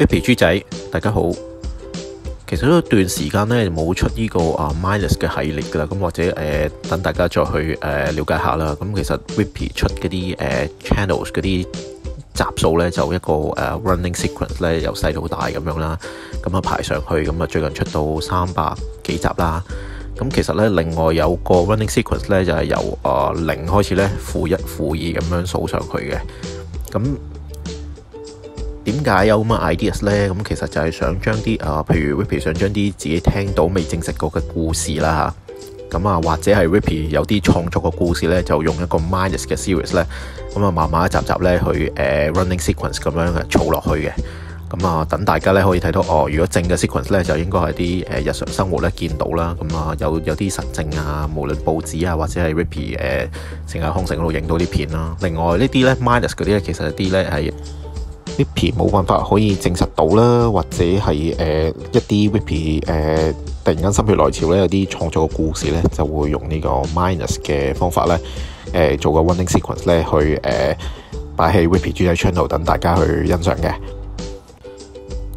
Whippy 豬仔，大家好。其實都一段時間咧冇出呢個啊 Minus 嘅系列噶啦，咁或者诶、等大家再去诶、了解下啦。咁其實 Whippy 出嗰啲诶 channels 嗰啲集數咧，就一個誒、呃、running sequence 咧，由細到大咁樣啦。咁啊排上去，咁啊最近出到三百幾集啦。咁其實咧，另外有個 running sequence 咧，就係、由啊零開始咧，負一、負二咁樣數上去嘅。咁點解有咁嘅 ideas 咧？咁其實就係想將啲啊，譬如 Rippy 想將啲自己聽到未證實過嘅故事啦嚇，咁啊或者係 Rippy 有啲創作嘅故事咧，就用一個 minus 嘅 series 咧，咁啊慢慢一集集咧去誒、running sequence 咁樣嘅儲落去嘅。咁啊等大家咧可以睇到哦，如果正嘅 sequence 咧就應該係啲誒日常生活咧見到啦。咁啊有有啲實證啊，無論報紙啊或者係 Rippy 誒成日康城嗰度影到啲片啦。另外呢啲咧 minus 嗰啲咧，其實一啲咧係。Wippy 冇辦法可以證實到啦，或者係誒、一啲 Wippy 誒突然間心血來潮咧，有啲創作嘅故事咧，就會用呢個 minus 嘅方法咧，誒、做個 running sequence 咧，去誒擺喺 Wippy 主體 channel 等大家去欣賞嘅。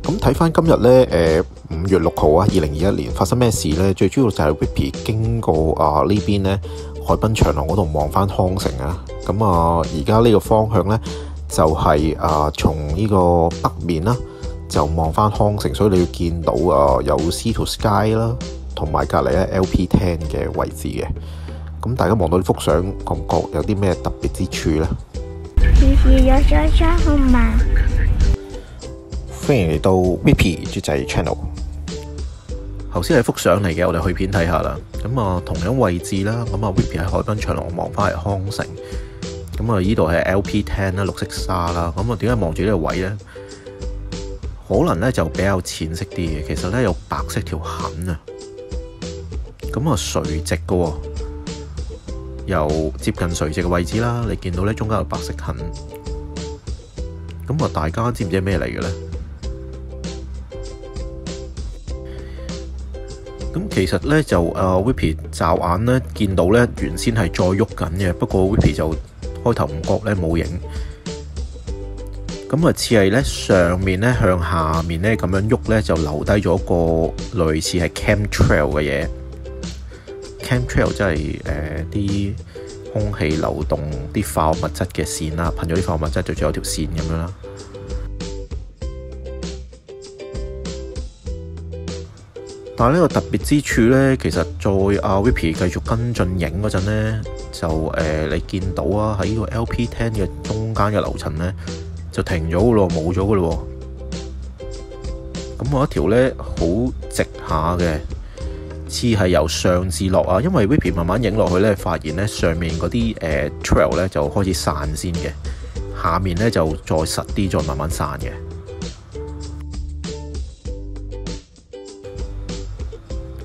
咁睇翻今日咧，誒五月六號啊，二零二一年發生咩事咧？最主要就係 Wippy 經過啊呢邊咧海濱長廊嗰度望翻康城啊，咁啊而家呢個方向咧。就係、是、啊，從呢個北面啦，就望翻康城，所以你要見到啊有 Sea to Sky 啦，同埋隔離咧 LP Ten 嘅位置嘅。咁大家望到呢幅相，覺唔覺有啲咩特別之處咧？嘻嘻，有張張號碼。歡迎嚟到 Whippy 豬仔 Channel。頭先係幅相嚟嘅，我哋去片睇下啦。咁啊，同樣位置啦，咁啊 Whippy 喺海濱長廊望翻嚟康城。咁啊，呢度係 LP Ten 啦，綠色沙啦。咁啊，點解望住呢個位咧？可能咧就比較淺色啲嘅。其實咧有白色條痕啊。咁啊，垂直嘅，由接近垂直嘅位置啦。你見到咧中間有白色痕。咁啊，大家知唔知咩嚟嘅咧？咁其實咧就啊，Whippy 驟眼咧見到咧原先係再喐緊嘅，不過 Whippy 就。開頭唔覺咧冇影，咁啊似係咧上面咧向下面咧咁樣喐咧就留低咗個類似係 cam trail 嘅嘢。cam trail 即係誒啲空氣流動啲化學物質嘅線啦，噴咗啲化學物質就仲有條線咁樣啦。但係呢個特別之處咧，其實在阿 Wippy 繼續跟進影嗰陣咧。就誒、你見到啊，喺呢個 LP Ten 嘅中間嘅樓層咧，就停咗嘅咯，冇咗嘅咯。咁我一條咧好直下嘅，似係由上至落啊。因為 Whippy 慢慢影落去咧，發現咧上面嗰啲誒 trail 咧就開始散先嘅，下面咧就再實啲，再慢慢散嘅。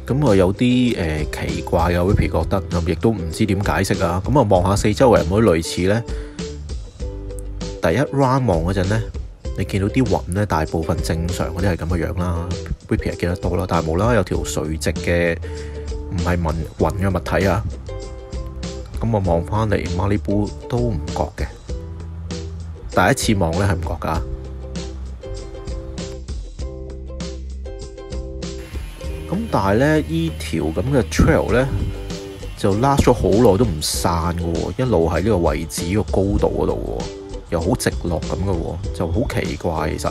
咁我有啲誒、奇怪嘅，Whippy 覺得咁亦都唔知點解釋啊！咁啊望下四周圍有冇類似咧？第一 round 望嗰陣咧，你見到啲雲咧，大部分正常嗰啲係咁嘅樣啦 Wippy 係見得多啦。但係無啦啦有條垂直嘅唔係雲雲嘅物體啊！咁我望翻嚟 Malibu 都唔覺嘅，第一次望咧係唔覺噶。咁但係咧，依條咁嘅 trail 咧，就 last 咗好耐都唔散嘅喎，一路喺呢個位置、呢個高度嗰度喎，又好直落咁嘅喎，就好奇怪其實。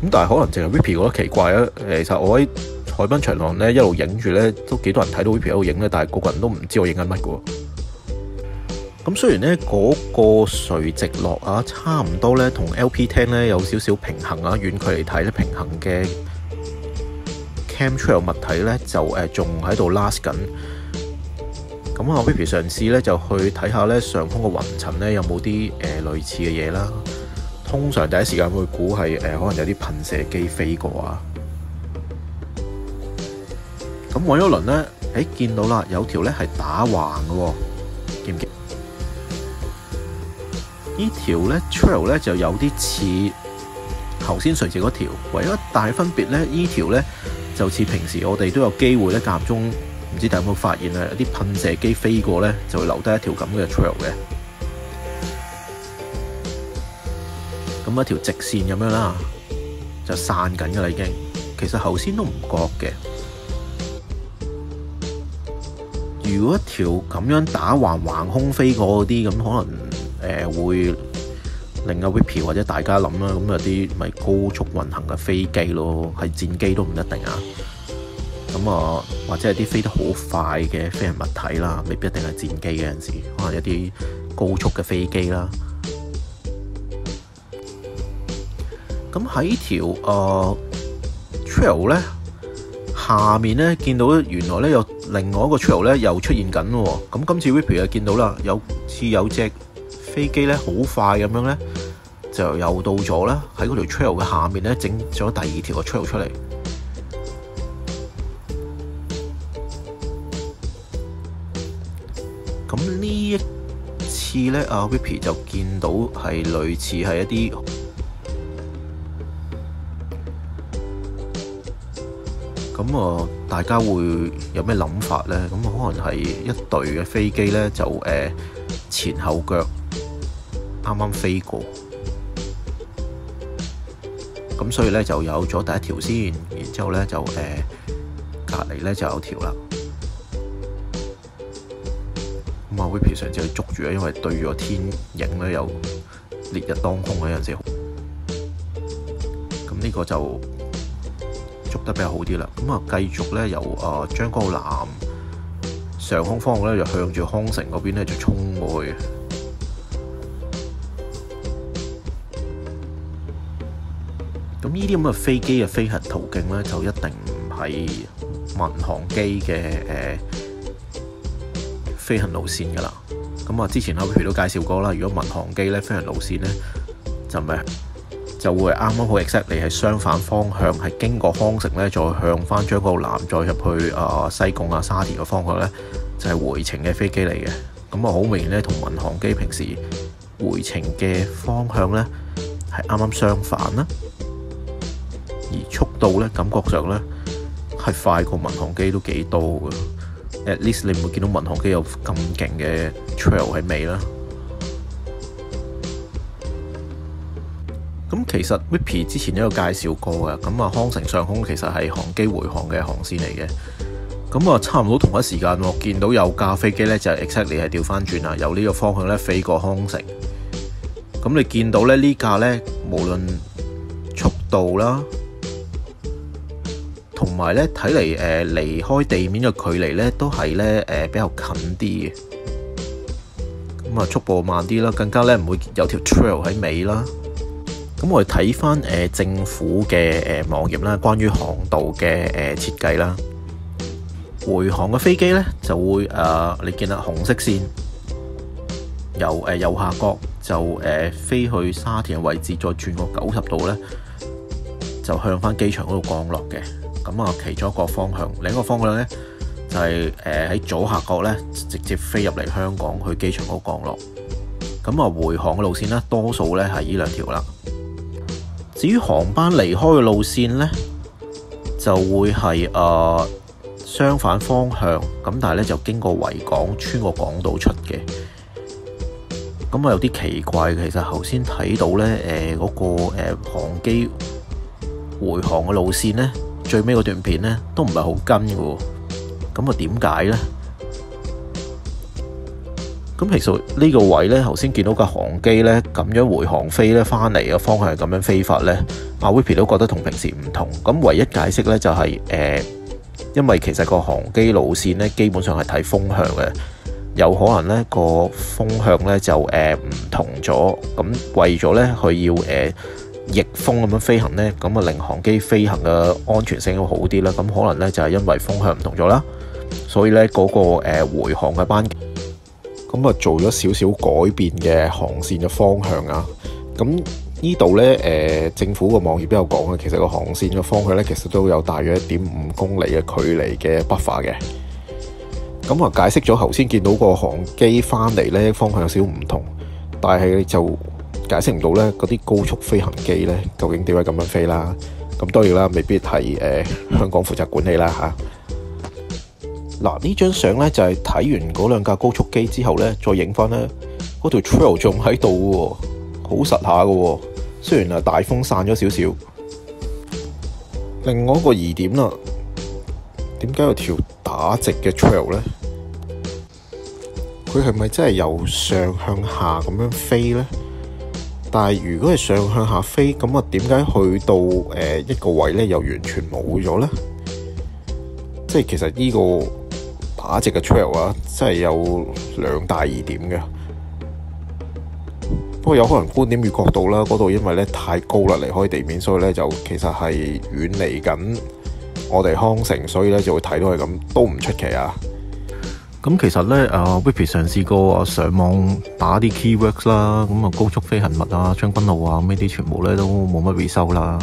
咁但係可能淨係 Whippy 覺得奇怪啊。其實我喺海濱長廊咧一路影住咧，都幾多人睇到 Vippy 喺度影咧，但係個個人都唔知我影緊乜嘅喎。咁雖然咧嗰個垂直落啊，差唔多咧同 LP 廳呢有少少平衡啊，遠距離睇咧平衡嘅 cam trail 物體咧就誒仲喺度 last 緊。咁啊，Whippy 嘗試咧就去睇下咧上空嘅雲層咧有冇啲誒類似嘅嘢啦。通常第一時間會估係誒可能有啲噴射機飛過啊。咁望咗輪咧，誒見到啦，有條咧係打橫嘅喎，呢條咧 trail 咧就有啲似頭先垂直嗰條，唯一大分別咧，呢條咧就似平時我哋都有機會咧間中唔知大家有冇發現啊？有啲噴射機飛過咧，就會留低一條咁嘅 trail 嘅。咁一條直線咁樣啦，就散緊噶啦已經。其實頭先都唔覺嘅。如果一條咁樣打橫橫空飛過嗰啲，咁可能誒、呃、會令阿 Whippy 或者大家諗啦，咁有啲咪高速運行嘅飛機咯，係戰機都唔一定啊。咁啊，或者係啲飛得好快嘅飛行物體啦，未必一定係戰機嘅陣時，可能一啲高速嘅飛機啦。咁喺條誒、呃、trail 咧下面咧，見到原來咧有另外一個 trail 咧又出現緊喎。咁今次 Whippy 就見到啦，有似有隻飛機咧好快咁樣咧，就又到咗啦。喺嗰條 trail 嘅下面咧，整咗第二條嘅 trail 出嚟。咁呢一次咧，阿 Whippy 就見到係類似係一啲。咁啊，大家會有咩諗法呢？咁可能係一隊嘅飛機呢，就誒、前後腳啱啱飛過，咁所以呢，就有咗第一條先，然之後呢，就誒隔離呢就有條啦。咁啊，Whippy 上次去捉住啊，因為對住個天影呢，有烈日當空嗰陣時，咁呢個就。捉得比較好啲啦，咁啊繼續咧由啊將軍澳南上空方向咧就向住康城嗰邊咧就衝過去。咁呢啲咁嘅飛機嘅飛行途徑咧就一定唔係民航機嘅誒、呃、飛行路線噶啦。咁啊之前我譬如都介紹過啦，如果民航機咧飛行路線咧就唔係。就會啱啱好 exactly 係相反方向，係經過康城咧，再向翻將軍澳南，再入去啊西貢啊沙田嘅方向咧，就係回程嘅飛機嚟嘅。咁啊，好明顯咧，同民航機平時回程嘅方向咧係啱啱相反啦。而速度咧，感覺上咧係快過民航機都幾多嘅。At least 你唔會見到民航機有咁勁嘅 trail 喺尾啦。咁其實 Wippy 之前都有介紹過嘅，咁啊康城上空其實係航機回航嘅航線嚟嘅。咁啊差唔多同一時間，我見到有架飛機咧就係 exactly 係調翻轉啦，由呢個方向咧飛過康城。咁你見到咧呢架咧，無論速度啦，同埋咧睇嚟誒離開地面嘅距離咧都係咧誒比較近啲嘅。咁啊速度慢啲啦，更加咧唔會有條 trail 喺尾啦。咁我哋睇翻誒政府嘅誒網頁啦，關於航道嘅誒設計啦，回航嘅飛機咧就會誒、你見啦紅色線由誒右下角就誒、呃、飛去沙田嘅位置，再轉個九十度咧，就向翻機場嗰度降落嘅。咁啊，其中一個方向，另一個方向咧就係誒喺左下角咧，直接飛入嚟香港去機場嗰降落。咁啊，回航嘅路線咧，多數咧係呢兩條啦。至於航班離開嘅路線呢，就會係誒、呃、相反方向，咁但係咧就經過維港，穿過港島出嘅。咁啊有啲奇怪，其實頭先睇到呢誒嗰、呃那個誒、航機回航嘅路線呢，最尾嗰段片呢都唔係好跟嘅。咁啊點解呢？咁其實呢個位呢，頭先見到架航機呢，咁樣回航飛呢翻嚟嘅方向係咁樣飛法呢。阿 Wippy 都覺得同平時唔同。咁唯一解釋呢，就係、誒、因為其實個航機路線呢，基本上係睇風向嘅，有可能呢個風向呢，就誒唔、同咗。咁為咗呢，佢要誒、逆風咁樣飛行呢，咁啊令航機飛行嘅安全性會好啲啦。咁可能呢，就係、因為風向唔同咗啦，所以呢，嗰、那個、回航嘅班。咁啊，做咗少少改變嘅航線嘅方向啊。咁呢度呢，誒、政府個網頁都有講嘅，其實個航線嘅方向呢，其實都有大約一點五公里嘅距離嘅 buffer 嘅。咁啊，解釋咗頭先見到個航機翻嚟呢，方向有少唔同，但係就解釋唔到呢嗰啲高速飛行機呢，究竟點解咁樣飛啦？咁當然啦，未必係誒、香港負責管理啦嚇。嗱，呢張相咧就係睇完嗰兩架高速機之後咧，再影翻咧嗰條 trail 仲喺度喎，好實下嘅喎。雖然啊大風散咗少少。另外一個疑點啦，點解有條打直嘅 trail 呢？佢係咪真係由上向下咁樣飛呢？但係如果係上向下飛，咁啊點解去到誒、呃、一個位呢又完全冇咗呢？即係其實呢個打直嘅 trail 啊，真係有兩大疑點嘅。不過有可能觀點與角度啦，嗰度因為咧太高啦，離開地面，所以咧就其實係遠離緊我哋康城，所以咧就會睇到係咁，都唔出奇啊！咁其實咧，啊 w i p p y 嘗試過上網打啲 keywords 啦，咁啊高速飛行物啊、將軍澳啊咁呢啲全部咧都冇乜回收啦。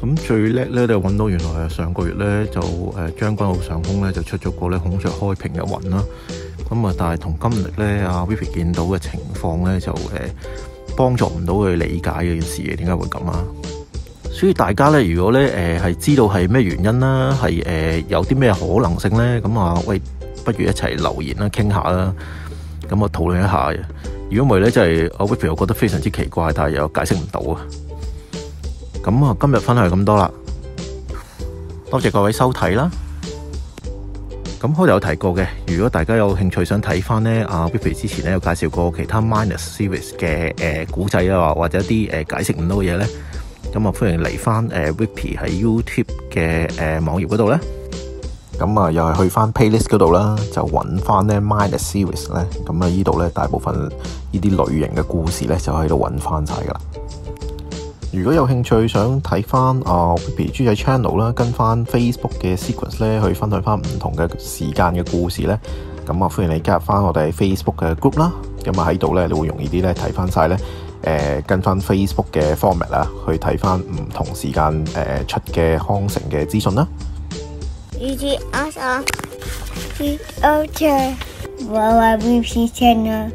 咁最叻咧就揾到原來上個月咧就誒將軍澳上空咧就出咗個咧孔雀開屏嘅雲啦。咁啊，但係同今日咧阿 Vivi 見到嘅情況咧就誒幫助唔到佢理解嘅件事嘅，點解會咁啊？所以大家咧，如果咧誒係知道係咩原因啦，係誒有啲咩可能性咧，咁啊喂，不如一齊留言啦，傾下啦，咁啊討論一下。如果唔係咧，就係阿 Vivi 我覺得非常之奇怪，但係又解釋唔到啊。咁啊，今日分享咁多啦，多謝各位收睇啦。咁开头有提過嘅，如果大家有興趣想睇翻呢，阿 Vivi 之前咧有介紹過其他 Minus Series 嘅誒古仔啊，或者一啲誒解釋唔到嘅嘢咧，咁啊歡迎嚟翻誒 Vivi 喺 YouTube 嘅誒網頁嗰度咧，咁啊又係去翻 Playlist 嗰度啦，就揾翻咧 Minus Series 咧，咁啊依度咧大部分呢啲類型嘅故事咧就喺度揾翻晒噶啦。如果有興趣想睇翻啊 Vivi 豬仔 channel 啦，跟翻 Facebook 嘅 sequence 咧，去分享翻唔同嘅時間嘅故事咧，咁啊歡迎你加入翻我哋 Facebook 嘅 group 啦。咁啊喺度咧，你會容易啲咧睇翻晒咧，誒跟翻 Facebook 嘅 format 啦，去睇翻唔同時間誒出嘅康城嘅資訊啦。以及阿三，第二隻娃娃 VP channel。